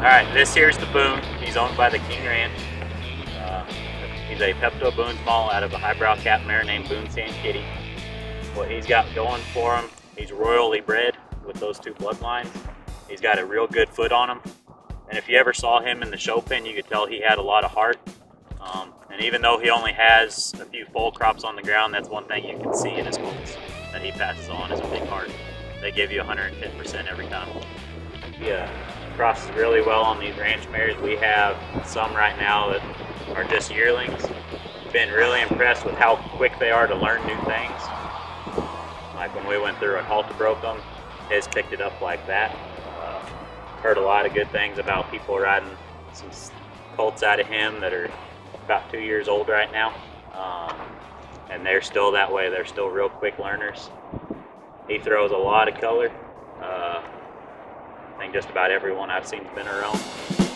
this here's the Boon. He's owned by the King Ranch. Uh, he's a Peptoboonsmal out of a High Brow Cat mare named Boon San Kitty. What he's got going for him, he's royally bred with those two bloodlines. He's got a real good foot on him. And if you ever saw him in the show pen, you could tell he had a lot of heart. Um, and even though he only has a few foal crops on the ground, that's one thing you can see in his colts that he passes on is a big heart. They give you 110% every time. Yeah, crosses really well on these ranch mares. We have some right now that are just yearlings. Been really impressed with how quick they are to learn new things. Like when we went through and Halter broke them, his picked it up like that. Uh, heard a lot of good things about people riding some colts out of him that are about two years old right now. Um, and they're still that way. They're still real quick learners. He throws a lot of color. Uh, just about everyone I've seen has been around.